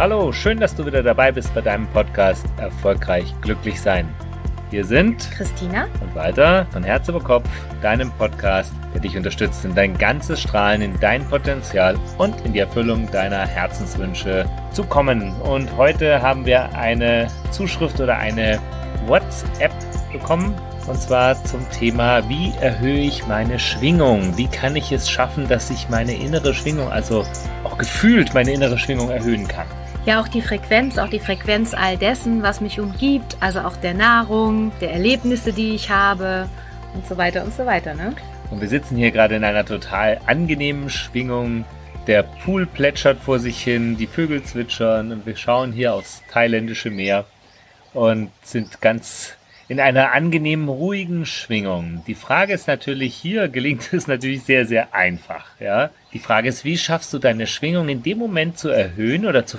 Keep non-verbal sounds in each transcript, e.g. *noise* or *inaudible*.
Hallo, schön, dass du wieder dabei bist bei deinem Podcast Erfolgreich Glücklich Sein. Wir sind Christina und Walter von Herz über Kopf, deinem Podcast, der dich unterstützt, in dein ganzes Strahlen, in dein Potenzial und in die Erfüllung deiner Herzenswünsche zu kommen. Und heute haben wir eine Zuschrift oder eine WhatsApp bekommen und zwar zum Thema, wie erhöhe ich meine Schwingung? Wie kann ich es schaffen, dass ich meine innere Schwingung, also auch gefühlt meine innere Schwingung erhöhen kann? Ja, auch die Frequenz, auch die Frequenz all dessen, was mich umgibt, also auch der Nahrung, der Erlebnisse, die ich habe und so weiter und so weiter. Ne? Und wir sitzen hier gerade in einer total angenehmen Schwingung. Der Pool plätschert vor sich hin, die Vögel zwitschern und wir schauen hier aufs thailändische Meer und sind ganz in einer angenehmen, ruhigen Schwingung. Die Frage ist natürlich hier, gelingt es natürlich sehr, sehr einfach, ja. Die Frage ist, wie schaffst du deine Schwingung in dem Moment zu erhöhen oder zu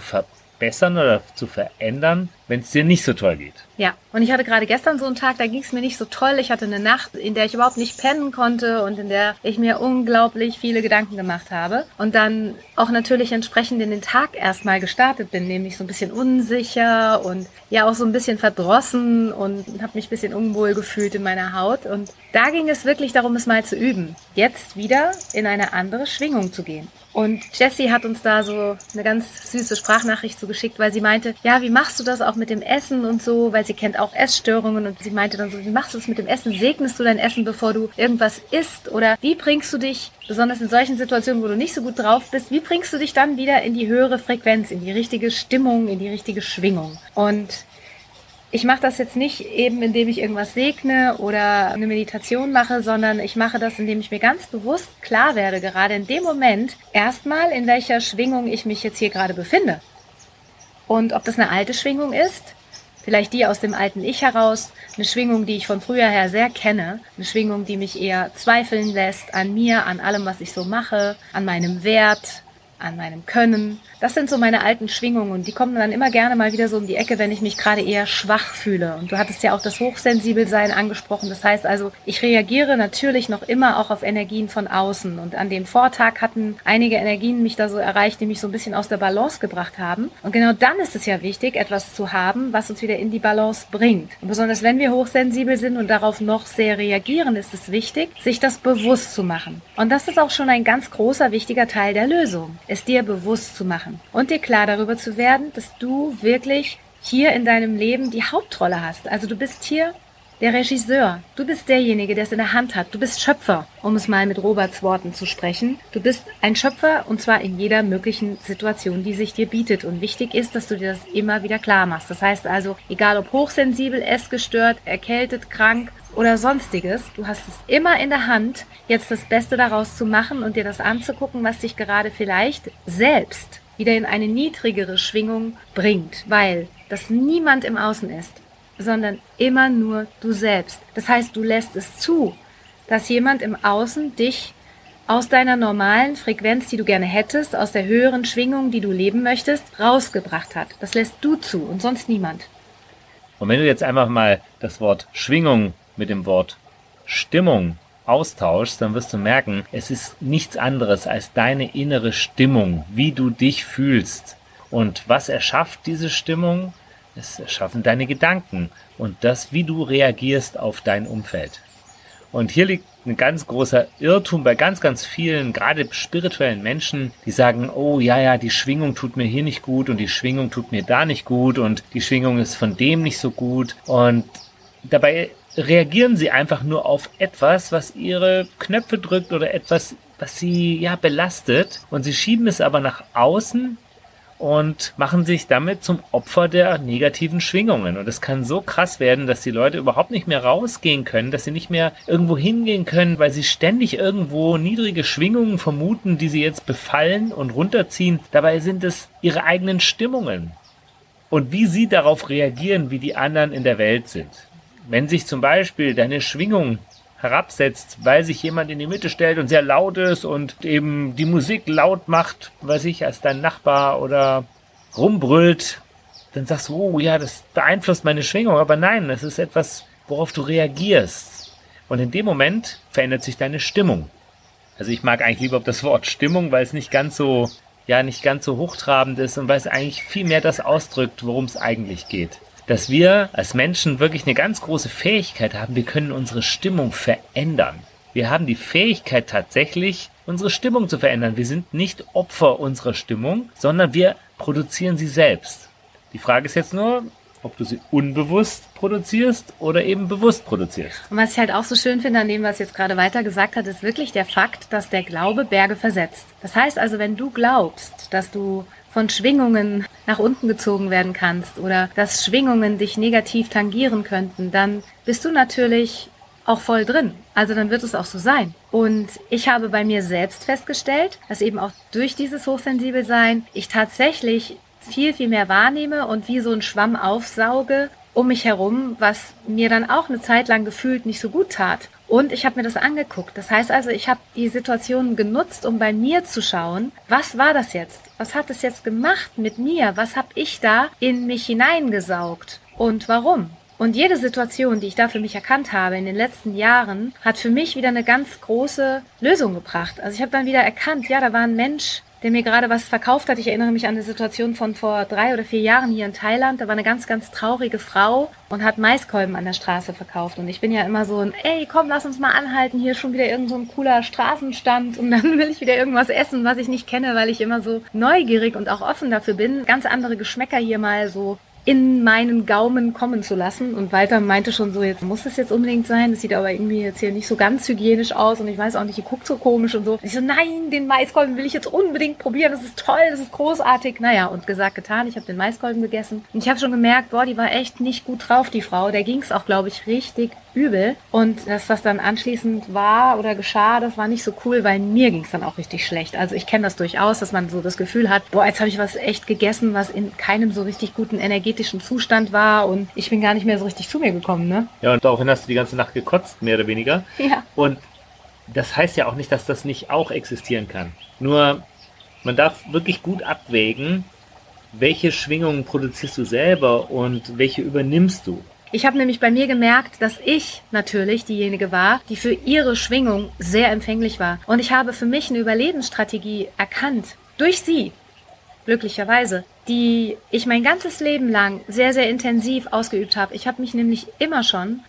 verbessern oder zu verändern, wenn es dir nicht so toll geht. Ja, und ich hatte gerade gestern so einen Tag, da ging es mir nicht so toll. Ich hatte eine Nacht, in der ich überhaupt nicht pennen konnte und in der ich mir unglaublich viele Gedanken gemacht habe. Und dann auch natürlich entsprechend in den Tag erstmal gestartet bin, nämlich so ein bisschen unsicher und ja auch so ein bisschen verdrossen und habe mich ein bisschen unwohl gefühlt in meiner Haut. Und da ging es wirklich darum, es mal zu üben. Jetzt wieder in eine andere Schwingung zu gehen. Und Jessie hat uns da so eine ganz süße Sprachnachricht zugeschickt, weil sie meinte, ja, wie machst du das auch mit dem Essen und so, weil sie kennt auch Essstörungen und sie meinte dann so, wie machst du das mit dem Essen? Segnest du dein Essen, bevor du irgendwas isst? Oder wie bringst du dich, besonders in solchen Situationen, wo du nicht so gut drauf bist, wie bringst du dich dann wieder in die höhere Frequenz, in die richtige Stimmung, in die richtige Schwingung? Und ich mache das jetzt nicht eben, indem ich irgendwas segne oder eine Meditation mache, sondern ich mache das, indem ich mir ganz bewusst klar werde, gerade in dem Moment, erstmal, in welcher Schwingung ich mich jetzt hier gerade befinde. Und ob das eine alte Schwingung ist, vielleicht die aus dem alten Ich heraus, eine Schwingung, die ich von früher her sehr kenne, eine Schwingung, die mich eher zweifeln lässt an mir, an allem, was ich so mache, an meinem Wert, an meinem Können. Das sind so meine alten Schwingungen und die kommen dann immer gerne mal wieder so um die Ecke, wenn ich mich gerade eher schwach fühle. Und du hattest ja auch das Hochsensibelsein angesprochen. Das heißt also, ich reagiere natürlich noch immer auch auf Energien von außen. Und an dem Vortag hatten einige Energien mich da so erreicht, die mich so ein bisschen aus der Balance gebracht haben. Und genau dann ist es ja wichtig, etwas zu haben, was uns wieder in die Balance bringt. Und besonders wenn wir hochsensibel sind und darauf noch sehr reagieren, ist es wichtig, sich das bewusst zu machen. Und das ist auch schon ein ganz großer, wichtiger Teil der Lösung es dir bewusst zu machen und dir klar darüber zu werden, dass du wirklich hier in deinem Leben die Hauptrolle hast. Also du bist hier der Regisseur. Du bist derjenige, der es in der Hand hat. Du bist Schöpfer, um es mal mit Roberts Worten zu sprechen. Du bist ein Schöpfer und zwar in jeder möglichen Situation, die sich dir bietet. Und wichtig ist, dass du dir das immer wieder klar machst. Das heißt also, egal ob hochsensibel, essgestört, erkältet, krank oder sonstiges. Du hast es immer in der Hand, jetzt das Beste daraus zu machen und dir das anzugucken, was dich gerade vielleicht selbst wieder in eine niedrigere Schwingung bringt, weil das niemand im Außen ist, sondern immer nur du selbst. Das heißt, du lässt es zu, dass jemand im Außen dich aus deiner normalen Frequenz, die du gerne hättest, aus der höheren Schwingung, die du leben möchtest, rausgebracht hat. Das lässt du zu und sonst niemand. Und wenn du jetzt einfach mal das Wort Schwingung mit dem Wort Stimmung austauschst, dann wirst du merken, es ist nichts anderes als deine innere Stimmung, wie du dich fühlst. Und was erschafft diese Stimmung? Es erschaffen deine Gedanken und das, wie du reagierst auf dein Umfeld. Und hier liegt ein ganz großer Irrtum bei ganz, ganz vielen, gerade spirituellen Menschen, die sagen, oh ja, ja, die Schwingung tut mir hier nicht gut und die Schwingung tut mir da nicht gut und die Schwingung ist von dem nicht so gut. Und dabei reagieren sie einfach nur auf etwas, was ihre Knöpfe drückt oder etwas, was sie ja belastet und sie schieben es aber nach außen und machen sich damit zum Opfer der negativen Schwingungen. Und es kann so krass werden, dass die Leute überhaupt nicht mehr rausgehen können, dass sie nicht mehr irgendwo hingehen können, weil sie ständig irgendwo niedrige Schwingungen vermuten, die sie jetzt befallen und runterziehen. Dabei sind es ihre eigenen Stimmungen. Und wie sie darauf reagieren, wie die anderen in der Welt sind. Wenn sich zum Beispiel deine Schwingung herabsetzt, weil sich jemand in die Mitte stellt und sehr laut ist und eben die Musik laut macht, weiß ich, als dein Nachbar oder rumbrüllt, dann sagst du, oh ja, das beeinflusst meine Schwingung. Aber nein, das ist etwas, worauf du reagierst. Und in dem Moment verändert sich deine Stimmung. Also ich mag eigentlich lieber das Wort Stimmung, weil es nicht ganz so ja nicht ganz so hochtrabend ist und weil es eigentlich viel mehr das ausdrückt, worum es eigentlich geht. Dass wir als Menschen wirklich eine ganz große Fähigkeit haben, wir können unsere Stimmung verändern. Wir haben die Fähigkeit tatsächlich, unsere Stimmung zu verändern. Wir sind nicht Opfer unserer Stimmung, sondern wir produzieren sie selbst. Die Frage ist jetzt nur, ob du sie unbewusst produzierst oder eben bewusst produzierst. Und was ich halt auch so schön finde an dem, was jetzt gerade weiter gesagt hat, ist wirklich der Fakt, dass der Glaube Berge versetzt. Das heißt also, wenn du glaubst, dass du von Schwingungen nach unten gezogen werden kannst oder dass Schwingungen dich negativ tangieren könnten, dann bist du natürlich auch voll drin. Also dann wird es auch so sein. Und ich habe bei mir selbst festgestellt, dass eben auch durch dieses Hochsensibelsein ich tatsächlich viel, viel mehr wahrnehme und wie so ein Schwamm aufsauge um mich herum, was mir dann auch eine Zeit lang gefühlt nicht so gut tat. Und ich habe mir das angeguckt. Das heißt also, ich habe die Situation genutzt, um bei mir zu schauen, was war das jetzt? Was hat es jetzt gemacht mit mir? Was habe ich da in mich hineingesaugt? Und warum? Und jede Situation, die ich da für mich erkannt habe in den letzten Jahren, hat für mich wieder eine ganz große Lösung gebracht. Also ich habe dann wieder erkannt, ja, da war ein Mensch, der mir gerade was verkauft hat. Ich erinnere mich an eine Situation von vor drei oder vier Jahren hier in Thailand. Da war eine ganz, ganz traurige Frau und hat Maiskolben an der Straße verkauft. Und ich bin ja immer so ein, ey, komm, lass uns mal anhalten. Hier schon wieder irgend so ein cooler Straßenstand. Und dann *laughs* will ich wieder irgendwas essen, was ich nicht kenne, weil ich immer so neugierig und auch offen dafür bin. Ganz andere Geschmäcker hier mal so in meinen Gaumen kommen zu lassen. Und Walter meinte schon so, jetzt muss das jetzt unbedingt sein. Das sieht aber irgendwie jetzt hier nicht so ganz hygienisch aus und ich weiß auch nicht, ihr guckt so komisch und so. Ich so, nein, den Maiskolben will ich jetzt unbedingt probieren. Das ist toll, das ist großartig. Naja, und gesagt, getan. Ich habe den Maiskolben gegessen. Und ich habe schon gemerkt, boah, die war echt nicht gut drauf, die Frau. Der ging es auch, glaube ich, richtig übel. Und das, was dann anschließend war oder geschah, das war nicht so cool, weil mir ging es dann auch richtig schlecht. Also ich kenne das durchaus, dass man so das Gefühl hat, boah, jetzt habe ich was echt gegessen, was in keinem so richtig guten energetischen Zustand war und ich bin gar nicht mehr so richtig zu mir gekommen, ne? Ja, und daraufhin hast du die ganze Nacht gekotzt, mehr oder weniger. Ja. Und das heißt ja auch nicht, dass das nicht auch existieren kann. Nur, man darf wirklich gut abwägen, welche Schwingungen produzierst du selber und welche übernimmst du. Ich habe nämlich bei mir gemerkt, dass ich natürlich diejenige war, die für ihre Schwingung sehr empfänglich war. Und ich habe für mich eine Überlebensstrategie erkannt. Durch sie. Glücklicherweise. Die ich mein ganzes Leben lang sehr, sehr intensiv ausgeübt habe. Ich habe mich nämlich immer schon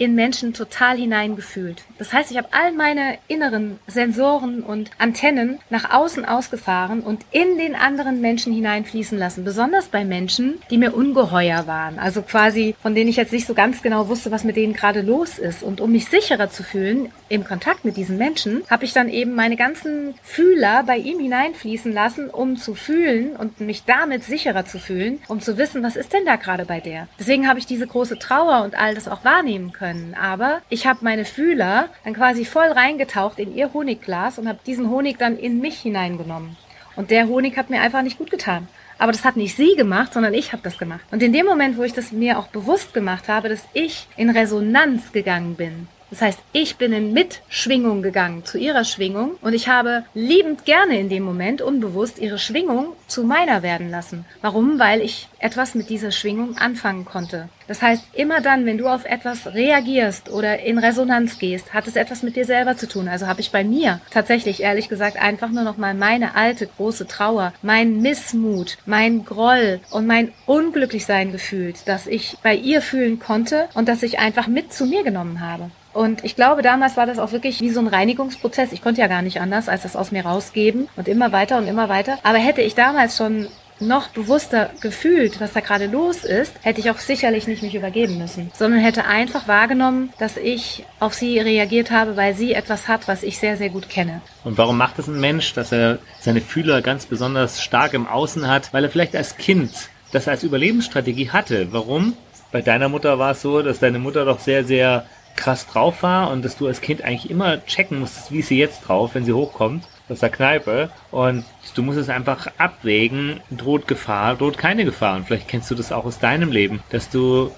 in Menschen total hineingefühlt. Das heißt, ich habe all meine inneren Sensoren und Antennen nach außen ausgefahren und in den anderen Menschen hineinfließen lassen. Besonders bei Menschen, die mir ungeheuer waren. Also quasi, von denen ich jetzt nicht so ganz genau wusste, was mit denen gerade los ist. Und um mich sicherer zu fühlen im Kontakt mit diesen Menschen, habe ich dann eben meine ganzen Fühler bei ihm hineinfließen lassen, um zu fühlen und mich damit sicherer zu fühlen, um zu wissen, was ist denn da gerade bei der. Deswegen habe ich diese große Trauer und all das auch wahrnehmen können können. Aber ich habe meine Fühler dann quasi voll reingetaucht in ihr Honigglas und habe diesen Honig dann in mich hineingenommen. Und der Honig hat mir einfach nicht gut getan. Aber das hat nicht sie gemacht, sondern ich habe das gemacht. Und in dem Moment, wo ich das mir auch bewusst gemacht habe, dass ich in Resonanz gegangen bin das heißt, ich bin in Mitschwingung gegangen zu ihrer Schwingung und ich habe liebend gerne in dem Moment unbewusst ihre Schwingung zu meiner werden lassen. Warum? Weil ich etwas mit dieser Schwingung anfangen konnte. Das heißt, immer dann, wenn du auf etwas reagierst oder in Resonanz gehst, hat es etwas mit dir selber zu tun. Also habe ich bei mir tatsächlich, ehrlich gesagt, einfach nur noch mal meine alte große Trauer, mein Missmut, mein Groll und mein Unglücklichsein gefühlt, dass ich bei ihr fühlen konnte und dass ich einfach mit zu mir genommen habe. Und ich glaube, damals war das auch wirklich wie so ein Reinigungsprozess. Ich konnte ja gar nicht anders, als das aus mir rausgeben und immer weiter und immer weiter. Aber hätte ich damals schon noch bewusster gefühlt, was da gerade los ist, hätte ich auch sicherlich nicht mich übergeben müssen, sondern hätte einfach wahrgenommen, dass ich auf sie reagiert habe, weil sie etwas hat, was ich sehr, sehr gut kenne. Und warum macht es ein Mensch, dass er seine Fühler ganz besonders stark im Außen hat? Weil er vielleicht als Kind das als Überlebensstrategie hatte. Warum? Bei deiner Mutter war es so, dass deine Mutter doch sehr, sehr krass drauf war und dass du als Kind eigentlich immer checken musstest, wie ist sie jetzt drauf, wenn sie hochkommt aus der Kneipe und du musst es einfach abwägen, droht Gefahr, droht keine Gefahr und vielleicht kennst du das auch aus deinem Leben, dass du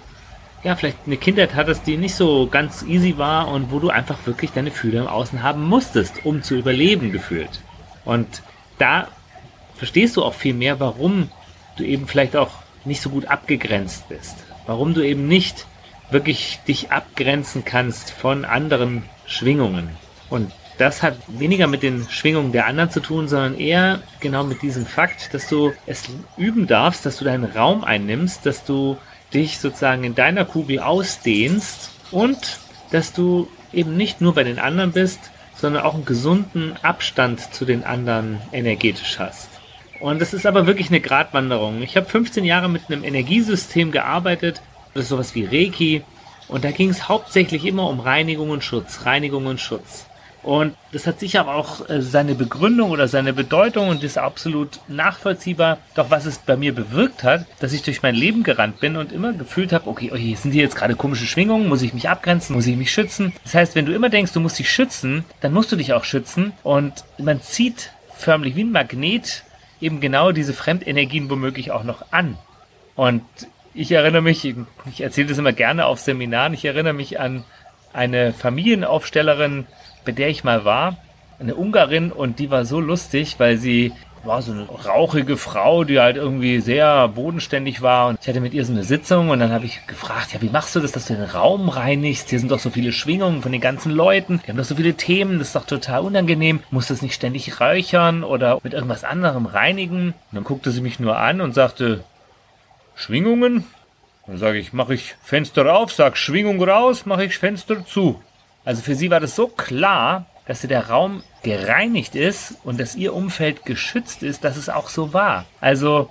ja, vielleicht eine Kindheit hattest, die nicht so ganz easy war und wo du einfach wirklich deine Fühler im Außen haben musstest, um zu überleben gefühlt. Und da verstehst du auch viel mehr, warum du eben vielleicht auch nicht so gut abgegrenzt bist. Warum du eben nicht wirklich dich abgrenzen kannst von anderen Schwingungen. Und das hat weniger mit den Schwingungen der anderen zu tun, sondern eher genau mit diesem Fakt, dass du es üben darfst, dass du deinen Raum einnimmst, dass du dich sozusagen in deiner Kugel ausdehnst und dass du eben nicht nur bei den anderen bist, sondern auch einen gesunden Abstand zu den anderen energetisch hast. Und das ist aber wirklich eine Gratwanderung. Ich habe 15 Jahre mit einem Energiesystem gearbeitet, das ist sowas wie Reiki, und da ging es hauptsächlich immer um Reinigung und Schutz, Reinigung und Schutz. Und das hat sicher auch äh, seine Begründung oder seine Bedeutung und ist absolut nachvollziehbar. Doch was es bei mir bewirkt hat, dass ich durch mein Leben gerannt bin und immer gefühlt habe, okay, okay, sind hier jetzt gerade komische Schwingungen, muss ich mich abgrenzen, muss ich mich schützen. Das heißt, wenn du immer denkst, du musst dich schützen, dann musst du dich auch schützen und man zieht förmlich wie ein Magnet eben genau diese Fremdenergien womöglich auch noch an. Und ich erinnere mich, ich erzähle das immer gerne auf Seminaren, ich erinnere mich an eine Familienaufstellerin, bei der ich mal war, eine Ungarin und die war so lustig, weil sie war so eine rauchige Frau, die halt irgendwie sehr bodenständig war und ich hatte mit ihr so eine Sitzung und dann habe ich gefragt, ja, wie machst du das, dass du den Raum reinigst? Hier sind doch so viele Schwingungen von den ganzen Leuten, die haben doch so viele Themen, das ist doch total unangenehm. Musst du es nicht ständig räuchern oder mit irgendwas anderem reinigen? Und dann guckte sie mich nur an und sagte, Schwingungen? Dann sage ich, mache ich Fenster auf, sag Schwingung raus, mache ich Fenster zu. Also für sie war das so klar, dass der Raum gereinigt ist und dass ihr Umfeld geschützt ist, dass es auch so war. Also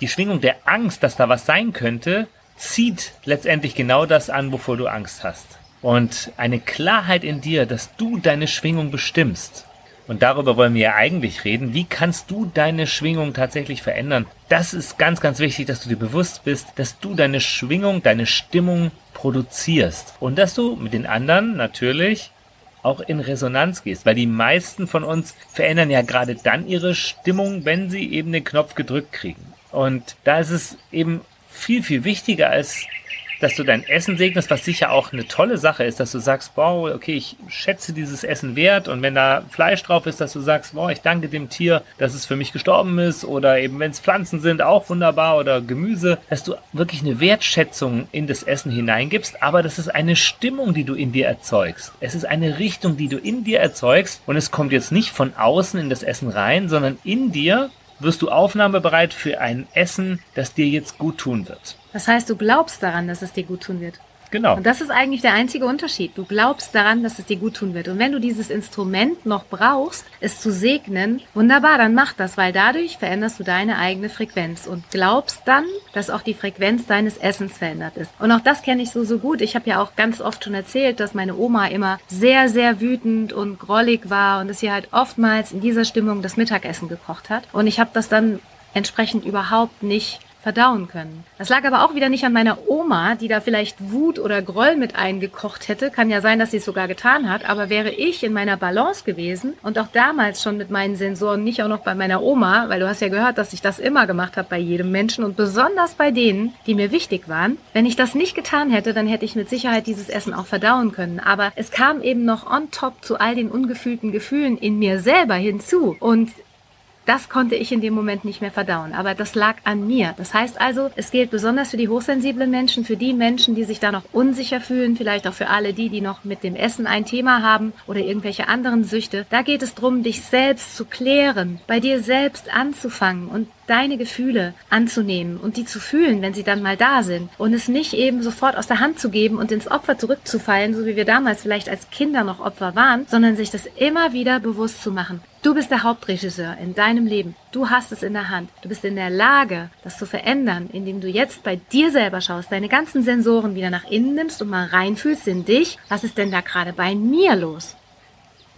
die Schwingung der Angst, dass da was sein könnte, zieht letztendlich genau das an, wovor du Angst hast. Und eine Klarheit in dir, dass du deine Schwingung bestimmst. Und darüber wollen wir ja eigentlich reden. Wie kannst du deine Schwingung tatsächlich verändern? Das ist ganz, ganz wichtig, dass du dir bewusst bist, dass du deine Schwingung, deine Stimmung produzierst. Und dass du mit den anderen natürlich auch in Resonanz gehst, weil die meisten von uns verändern ja gerade dann ihre Stimmung, wenn sie eben den Knopf gedrückt kriegen. Und da ist es eben viel, viel wichtiger als dass du dein Essen segnest, was sicher auch eine tolle Sache ist, dass du sagst, boah, okay, ich schätze dieses Essen wert und wenn da Fleisch drauf ist, dass du sagst, boah, ich danke dem Tier, dass es für mich gestorben ist oder eben wenn es Pflanzen sind, auch wunderbar oder Gemüse, dass du wirklich eine Wertschätzung in das Essen hineingibst, aber das ist eine Stimmung, die du in dir erzeugst. Es ist eine Richtung, die du in dir erzeugst und es kommt jetzt nicht von außen in das Essen rein, sondern in dir wirst du aufnahmebereit für ein Essen, das dir jetzt gut tun wird. Das heißt, du glaubst daran, dass es dir gut tun wird. Genau. Und das ist eigentlich der einzige Unterschied. Du glaubst daran, dass es dir gut tun wird. Und wenn du dieses Instrument noch brauchst, es zu segnen, wunderbar, dann mach das, weil dadurch veränderst du deine eigene Frequenz und glaubst dann, dass auch die Frequenz deines Essens verändert ist. Und auch das kenne ich so, so gut. Ich habe ja auch ganz oft schon erzählt, dass meine Oma immer sehr, sehr wütend und grollig war und dass sie halt oftmals in dieser Stimmung das Mittagessen gekocht hat. Und ich habe das dann entsprechend überhaupt nicht verdauen können. Das lag aber auch wieder nicht an meiner Oma, die da vielleicht Wut oder Groll mit eingekocht hätte. Kann ja sein, dass sie es sogar getan hat. Aber wäre ich in meiner Balance gewesen und auch damals schon mit meinen Sensoren, nicht auch noch bei meiner Oma, weil du hast ja gehört, dass ich das immer gemacht habe bei jedem Menschen und besonders bei denen, die mir wichtig waren. Wenn ich das nicht getan hätte, dann hätte ich mit Sicherheit dieses Essen auch verdauen können. Aber es kam eben noch on top zu all den ungefühlten Gefühlen in mir selber hinzu. Und das konnte ich in dem Moment nicht mehr verdauen. Aber das lag an mir. Das heißt also, es gilt besonders für die hochsensiblen Menschen, für die Menschen, die sich da noch unsicher fühlen, vielleicht auch für alle die, die noch mit dem Essen ein Thema haben oder irgendwelche anderen Süchte. Da geht es darum, dich selbst zu klären, bei dir selbst anzufangen und deine Gefühle anzunehmen und die zu fühlen, wenn sie dann mal da sind und es nicht eben sofort aus der Hand zu geben und ins Opfer zurückzufallen, so wie wir damals vielleicht als Kinder noch Opfer waren, sondern sich das immer wieder bewusst zu machen. Du bist der Hauptregisseur in deinem Leben. Du hast es in der Hand. Du bist in der Lage, das zu verändern, indem du jetzt bei dir selber schaust, deine ganzen Sensoren wieder nach innen nimmst und mal reinfühlst in dich. Was ist denn da gerade bei mir los?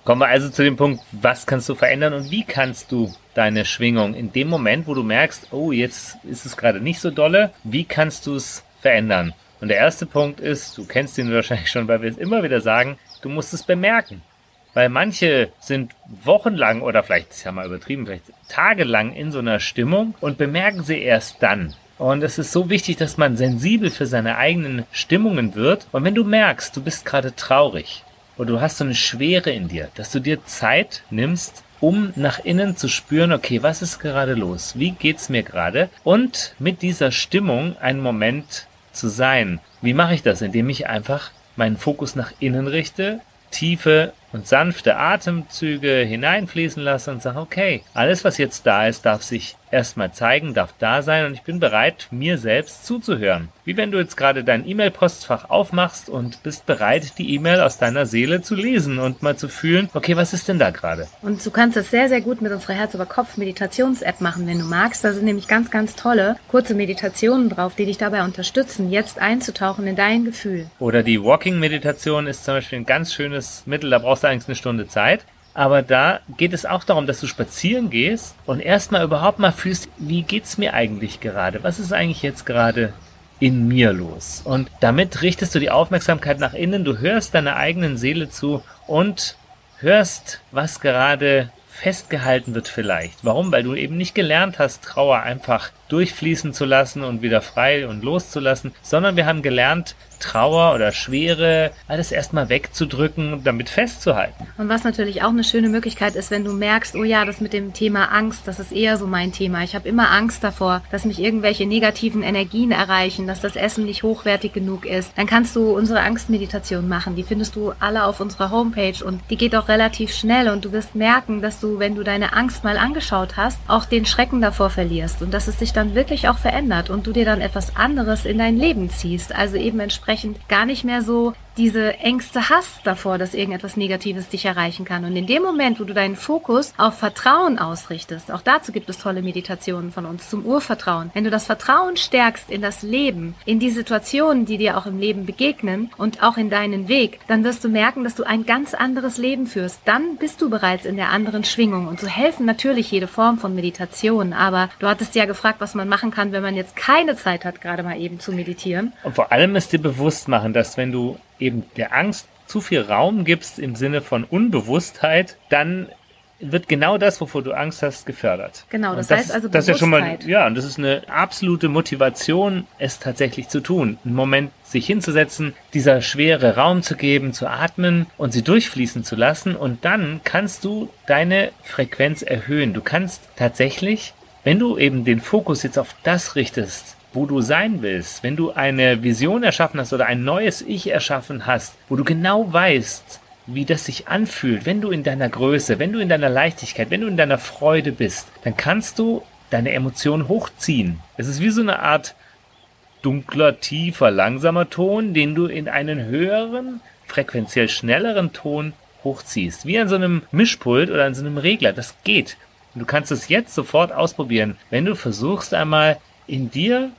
Kommen wir also zu dem Punkt, was kannst du verändern und wie kannst du deine Schwingung in dem Moment, wo du merkst, oh, jetzt ist es gerade nicht so dolle, wie kannst du es verändern? Und der erste Punkt ist, du kennst ihn wahrscheinlich schon, weil wir es immer wieder sagen, du musst es bemerken. Weil manche sind wochenlang oder vielleicht, ich habe mal übertrieben, vielleicht tagelang in so einer Stimmung und bemerken sie erst dann. Und es ist so wichtig, dass man sensibel für seine eigenen Stimmungen wird. Und wenn du merkst, du bist gerade traurig, oder du hast so eine Schwere in dir, dass du dir Zeit nimmst, um nach innen zu spüren, okay, was ist gerade los? Wie geht's mir gerade? Und mit dieser Stimmung einen Moment zu sein. Wie mache ich das? Indem ich einfach meinen Fokus nach innen richte, tiefe und sanfte Atemzüge hineinfließen lasse und sage, okay, alles, was jetzt da ist, darf sich erstmal zeigen, darf da sein und ich bin bereit, mir selbst zuzuhören. Wie wenn du jetzt gerade dein E-Mail-Postfach aufmachst und bist bereit, die E-Mail aus deiner Seele zu lesen und mal zu fühlen, okay, was ist denn da gerade? Und du kannst das sehr, sehr gut mit unserer Herz-über-Kopf-Meditations-App machen, wenn du magst. Da sind nämlich ganz, ganz tolle kurze Meditationen drauf, die dich dabei unterstützen, jetzt einzutauchen in dein Gefühl. Oder die Walking-Meditation ist zum Beispiel ein ganz schönes Mittel, da brauchst du eigentlich eine Stunde Zeit. Aber da geht es auch darum, dass du spazieren gehst und erstmal überhaupt mal fühlst, wie geht's mir eigentlich gerade? Was ist eigentlich jetzt gerade in mir los? Und damit richtest du die Aufmerksamkeit nach innen, du hörst deiner eigenen Seele zu und hörst, was gerade festgehalten wird vielleicht. Warum? Weil du eben nicht gelernt hast, Trauer einfach durchfließen zu lassen und wieder frei und loszulassen, sondern wir haben gelernt, Trauer oder Schwere, alles erstmal wegzudrücken und damit festzuhalten. Und was natürlich auch eine schöne Möglichkeit ist, wenn du merkst, oh ja, das mit dem Thema Angst, das ist eher so mein Thema. Ich habe immer Angst davor, dass mich irgendwelche negativen Energien erreichen, dass das Essen nicht hochwertig genug ist. Dann kannst du unsere Angstmeditation machen. Die findest du alle auf unserer Homepage und die geht auch relativ schnell und du wirst merken, dass du, wenn du deine Angst mal angeschaut hast, auch den Schrecken davor verlierst und dass es sich dann wirklich auch verändert und du dir dann etwas anderes in dein Leben ziehst. Also eben entsprechend gar nicht mehr so diese Ängste hast davor, dass irgendetwas Negatives dich erreichen kann. Und in dem Moment, wo du deinen Fokus auf Vertrauen ausrichtest, auch dazu gibt es tolle Meditationen von uns zum Urvertrauen. Wenn du das Vertrauen stärkst in das Leben, in die Situationen, die dir auch im Leben begegnen und auch in deinen Weg, dann wirst du merken, dass du ein ganz anderes Leben führst. Dann bist du bereits in der anderen Schwingung. Und so helfen natürlich jede Form von Meditation. Aber du hattest ja gefragt, was man machen kann, wenn man jetzt keine Zeit hat, gerade mal eben zu meditieren. Und vor allem ist dir bewusst machen, dass wenn du eben der Angst zu viel Raum gibst im Sinne von Unbewusstheit, dann wird genau das, wovor du Angst hast, gefördert. Genau, das, das heißt also das ist ja schon mal, ja, und das ist eine absolute Motivation, es tatsächlich zu tun. Einen Moment sich hinzusetzen, dieser schwere Raum zu geben, zu atmen und sie durchfließen zu lassen und dann kannst du deine Frequenz erhöhen. Du kannst tatsächlich, wenn du eben den Fokus jetzt auf das richtest, wo du sein willst, wenn du eine Vision erschaffen hast oder ein neues Ich erschaffen hast, wo du genau weißt, wie das sich anfühlt, wenn du in deiner Größe, wenn du in deiner Leichtigkeit, wenn du in deiner Freude bist, dann kannst du deine Emotionen hochziehen. Es ist wie so eine Art dunkler, tiefer, langsamer Ton, den du in einen höheren, frequenziell schnelleren Ton hochziehst. Wie an so einem Mischpult oder an so einem Regler. Das geht. Und du kannst es jetzt sofort ausprobieren, wenn du versuchst einmal in dir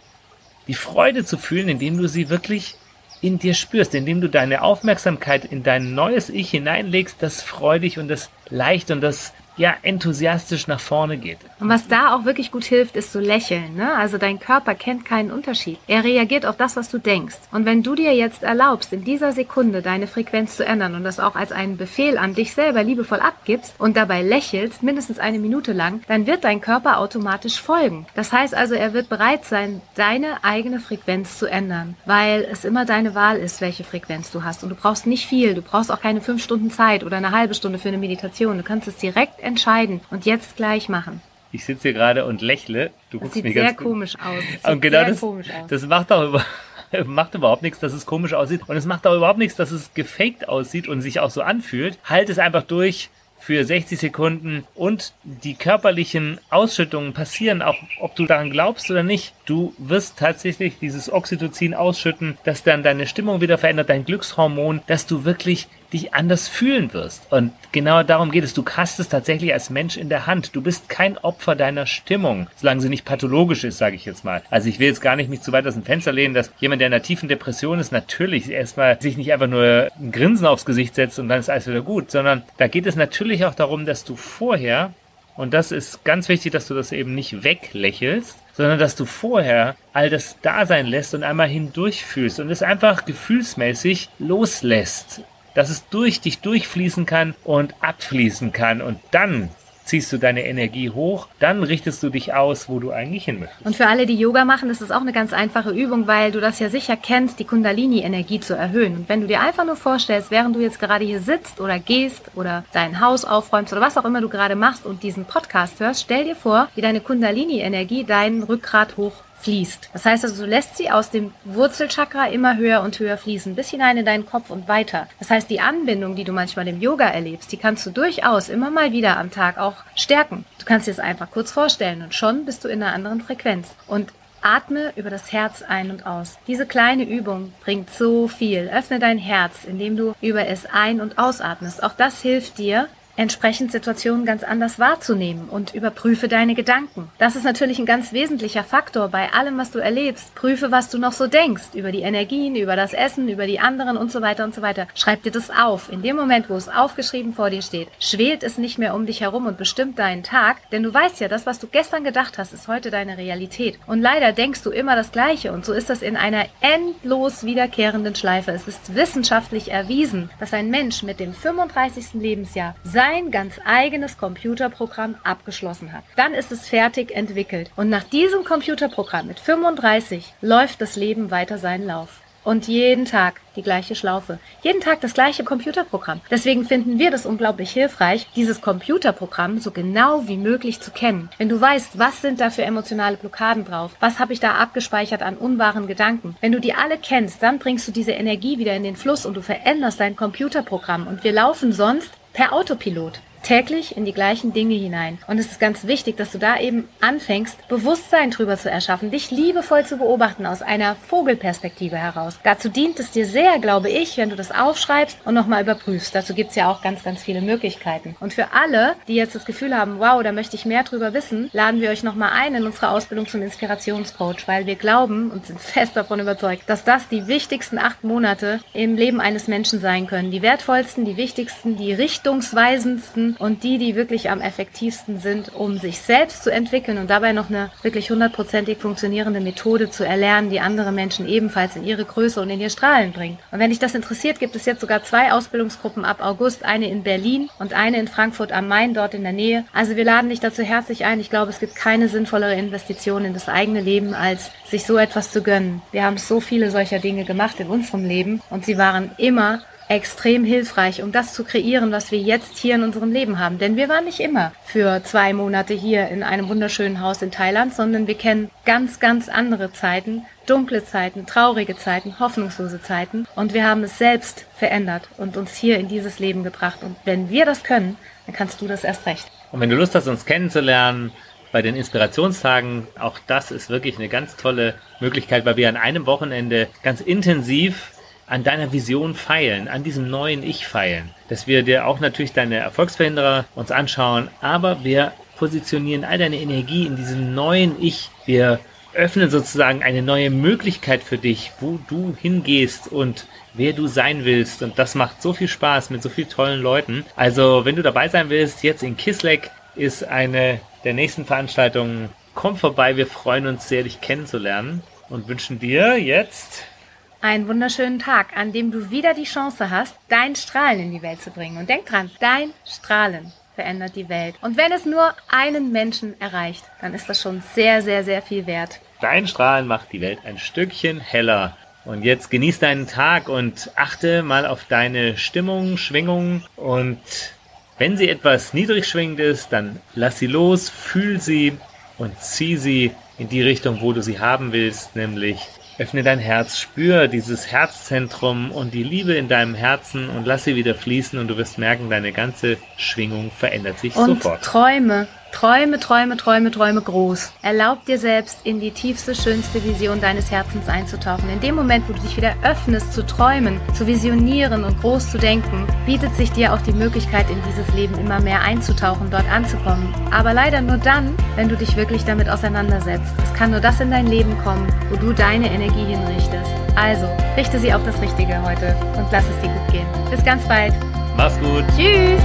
die Freude zu fühlen, indem du sie wirklich in dir spürst, indem du deine Aufmerksamkeit in dein neues Ich hineinlegst, das freudig und das leicht und das ja enthusiastisch nach vorne geht. Und was da auch wirklich gut hilft, ist zu lächeln. Ne? Also dein Körper kennt keinen Unterschied. Er reagiert auf das, was du denkst. Und wenn du dir jetzt erlaubst, in dieser Sekunde deine Frequenz zu ändern und das auch als einen Befehl an dich selber liebevoll abgibst und dabei lächelst, mindestens eine Minute lang, dann wird dein Körper automatisch folgen. Das heißt also, er wird bereit sein, deine eigene Frequenz zu ändern, weil es immer deine Wahl ist, welche Frequenz du hast. Und du brauchst nicht viel. Du brauchst auch keine fünf Stunden Zeit oder eine halbe Stunde für eine Meditation. Du kannst es direkt entscheiden und jetzt gleich machen. Ich sitze hier gerade und lächle. Du das sieht sehr komisch aus. Das und genau das, das macht auch über, *laughs* macht überhaupt nichts, dass es komisch aussieht. Und es macht auch überhaupt nichts, dass es gefaked aussieht und sich auch so anfühlt. Halt es einfach durch für 60 Sekunden und die körperlichen Ausschüttungen passieren, auch ob du daran glaubst oder nicht. Du wirst tatsächlich dieses Oxytocin ausschütten, das dann deine Stimmung wieder verändert, dein Glückshormon, dass du wirklich dich anders fühlen wirst. Und genau darum geht es. Du hast es tatsächlich als Mensch in der Hand. Du bist kein Opfer deiner Stimmung, solange sie nicht pathologisch ist, sage ich jetzt mal. Also ich will jetzt gar nicht mich zu weit aus dem Fenster lehnen, dass jemand, der in einer tiefen Depression ist, natürlich erstmal sich nicht einfach nur ein Grinsen aufs Gesicht setzt und dann ist alles wieder gut, sondern da geht es natürlich auch darum, dass du vorher und das ist ganz wichtig, dass du das eben nicht weglächelst, sondern dass du vorher all das da sein lässt und einmal hindurchfühlst und es einfach gefühlsmäßig loslässt. Dass es durch dich durchfließen kann und abfließen kann. Und dann ziehst du deine Energie hoch, dann richtest du dich aus, wo du eigentlich hin möchtest. Und für alle, die Yoga machen, ist es auch eine ganz einfache Übung, weil du das ja sicher kennst, die Kundalini-Energie zu erhöhen. Und wenn du dir einfach nur vorstellst, während du jetzt gerade hier sitzt oder gehst oder dein Haus aufräumst oder was auch immer du gerade machst und diesen Podcast hörst, stell dir vor, wie deine Kundalini-Energie deinen Rückgrat hoch fließt. Das heißt also, du lässt sie aus dem Wurzelchakra immer höher und höher fließen, bis hinein in deinen Kopf und weiter. Das heißt, die Anbindung, die du manchmal im Yoga erlebst, die kannst du durchaus immer mal wieder am Tag auch stärken. Du kannst dir das einfach kurz vorstellen und schon bist du in einer anderen Frequenz. Und Atme über das Herz ein und aus. Diese kleine Übung bringt so viel. Öffne dein Herz, indem du über es ein- und ausatmest. Auch das hilft dir, entsprechend Situationen ganz anders wahrzunehmen und überprüfe deine Gedanken. Das ist natürlich ein ganz wesentlicher Faktor bei allem, was du erlebst. Prüfe, was du noch so denkst über die Energien, über das Essen, über die anderen und so weiter und so weiter. Schreib dir das auf. In dem Moment, wo es aufgeschrieben vor dir steht, schwelt es nicht mehr um dich herum und bestimmt deinen Tag, denn du weißt ja, das, was du gestern gedacht hast, ist heute deine Realität. Und leider denkst du immer das Gleiche und so ist das in einer endlos wiederkehrenden Schleife. Es ist wissenschaftlich erwiesen, dass ein Mensch mit dem 35. Lebensjahr sein ganz eigenes Computerprogramm abgeschlossen hat. Dann ist es fertig entwickelt. Und nach diesem Computerprogramm mit 35 läuft das Leben weiter seinen Lauf. Und jeden Tag die gleiche Schlaufe. Jeden Tag das gleiche Computerprogramm. Deswegen finden wir das unglaublich hilfreich, dieses Computerprogramm so genau wie möglich zu kennen. Wenn du weißt, was sind da für emotionale Blockaden drauf, was habe ich da abgespeichert an unwahren Gedanken. Wenn du die alle kennst, dann bringst du diese Energie wieder in den Fluss und du veränderst dein Computerprogramm. Und wir laufen sonst per Autopilot täglich in die gleichen Dinge hinein. Und es ist ganz wichtig, dass du da eben anfängst, Bewusstsein drüber zu erschaffen, dich liebevoll zu beobachten aus einer Vogelperspektive heraus. Dazu dient es dir sehr, glaube ich, wenn du das aufschreibst und nochmal überprüfst. Dazu gibt es ja auch ganz, ganz viele Möglichkeiten. Und für alle, die jetzt das Gefühl haben, wow, da möchte ich mehr drüber wissen, laden wir euch nochmal ein in unsere Ausbildung zum Inspirationscoach, weil wir glauben und sind fest davon überzeugt, dass das die wichtigsten acht Monate im Leben eines Menschen sein können. Die wertvollsten, die wichtigsten, die richtungsweisendsten und die, die wirklich am effektivsten sind, um sich selbst zu entwickeln und dabei noch eine wirklich hundertprozentig funktionierende Methode zu erlernen, die andere Menschen ebenfalls in ihre Größe und in ihr Strahlen bringt. Und wenn dich das interessiert, gibt es jetzt sogar zwei Ausbildungsgruppen ab August, eine in Berlin und eine in Frankfurt am Main, dort in der Nähe. Also wir laden dich dazu herzlich ein. Ich glaube, es gibt keine sinnvollere Investition in das eigene Leben, als sich so etwas zu gönnen. Wir haben so viele solcher Dinge gemacht in unserem Leben und sie waren immer extrem hilfreich, um das zu kreieren, was wir jetzt hier in unserem Leben haben. Denn wir waren nicht immer für zwei Monate hier in einem wunderschönen Haus in Thailand, sondern wir kennen ganz, ganz andere Zeiten, dunkle Zeiten, traurige Zeiten, hoffnungslose Zeiten. Und wir haben es selbst verändert und uns hier in dieses Leben gebracht. Und wenn wir das können, dann kannst du das erst recht. Und wenn du Lust hast, uns kennenzulernen, bei den Inspirationstagen, auch das ist wirklich eine ganz tolle Möglichkeit, weil wir an einem Wochenende ganz intensiv an deiner Vision feilen, an diesem neuen Ich feilen. Dass wir dir auch natürlich deine Erfolgsverhinderer uns anschauen, aber wir positionieren all deine Energie in diesem neuen Ich. Wir öffnen sozusagen eine neue Möglichkeit für dich, wo du hingehst und wer du sein willst. Und das macht so viel Spaß mit so vielen tollen Leuten. Also, wenn du dabei sein willst, jetzt in Kisleck ist eine der nächsten Veranstaltungen. Komm vorbei, wir freuen uns sehr, dich kennenzulernen und wünschen dir jetzt einen wunderschönen Tag, an dem du wieder die Chance hast, dein Strahlen in die Welt zu bringen. Und denk dran, dein Strahlen verändert die Welt. Und wenn es nur einen Menschen erreicht, dann ist das schon sehr, sehr, sehr viel wert. Dein Strahlen macht die Welt ein Stückchen heller. Und jetzt genieß deinen Tag und achte mal auf deine Stimmung, Schwingung und wenn sie etwas niedrig schwingend ist, dann lass sie los, fühl sie und zieh sie in die Richtung, wo du sie haben willst, nämlich Öffne dein Herz, spür dieses Herzzentrum und die Liebe in deinem Herzen und lass sie wieder fließen und du wirst merken, deine ganze Schwingung verändert sich und sofort. Träume, Träume, Träume, Träume, Träume groß. Erlaub dir selbst, in die tiefste, schönste Vision deines Herzens einzutauchen. In dem Moment, wo du dich wieder öffnest, zu träumen, zu visionieren und groß zu denken, bietet sich dir auch die Möglichkeit, in dieses Leben immer mehr einzutauchen, dort anzukommen. Aber leider nur dann, wenn du dich wirklich damit auseinandersetzt. Es kann nur das in dein Leben kommen, wo du deine Energie hinrichtest. Also, richte sie auf das Richtige heute und lass es dir gut gehen. Bis ganz bald. Mach's gut. Tschüss.